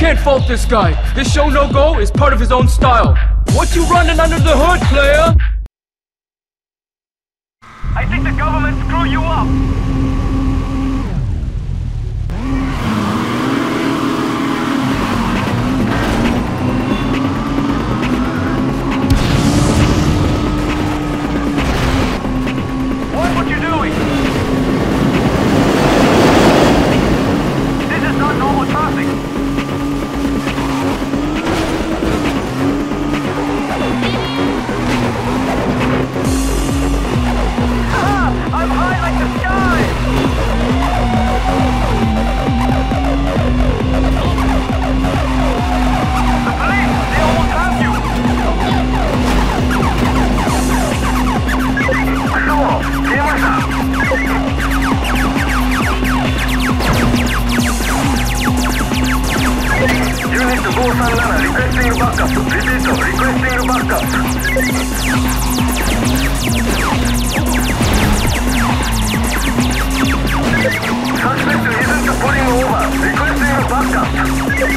can't fault this guy. This show no go is part of his own style. What you running under the hood, player? I think the government screwed you up. Requesting backup. Repeat, requesting backup. Suspect isn't pulling over. Requesting backup.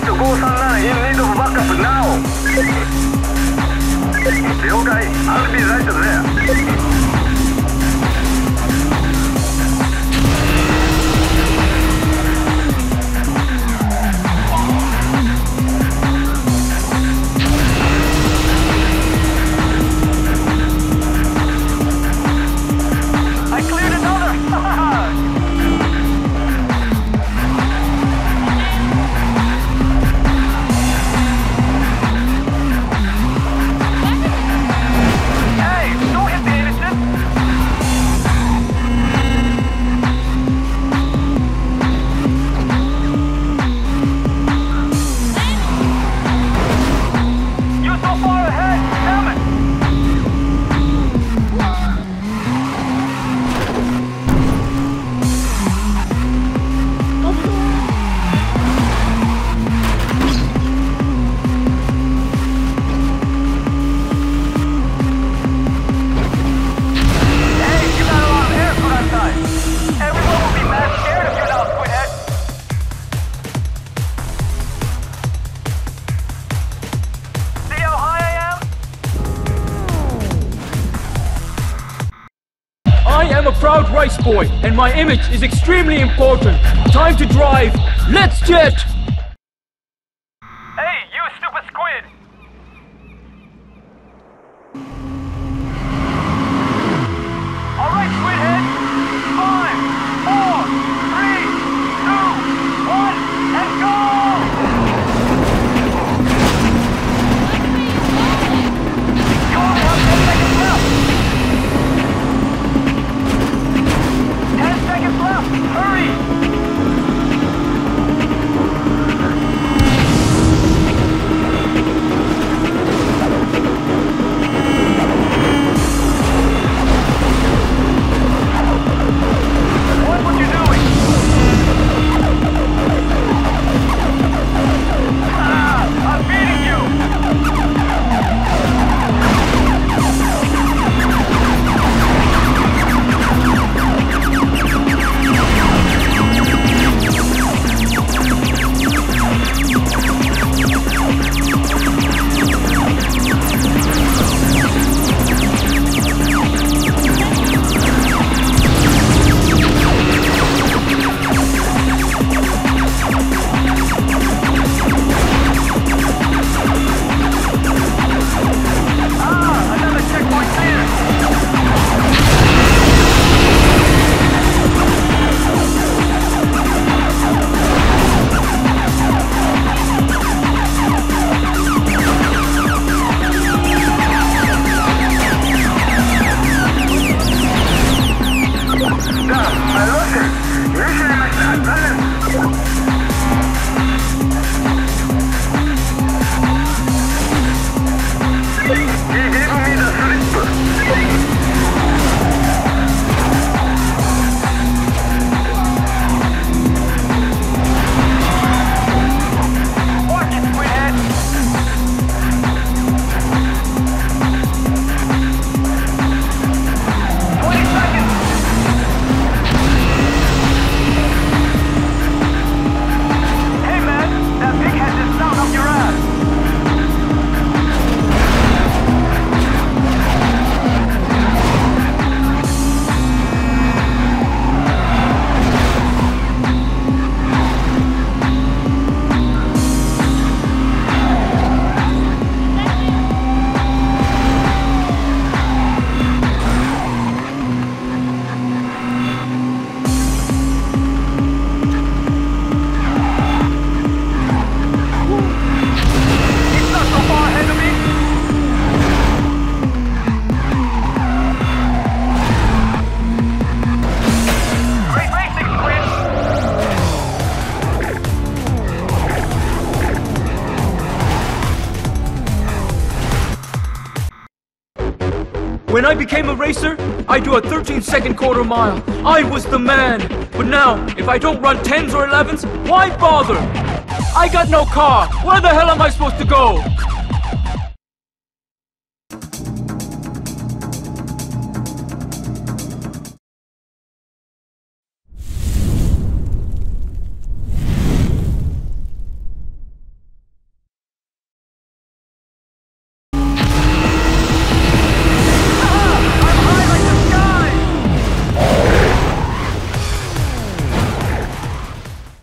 No! Unit 539 in need of backup now. 了解 I'll be right there. A proud rice boy, and my image is extremely important. Time to drive. Let's jet! When I became a racer, I do a 13 second quarter mile. I was the man. But now, if I don't run 10s or 11s, why bother? I got no car. Where the hell am I supposed to go?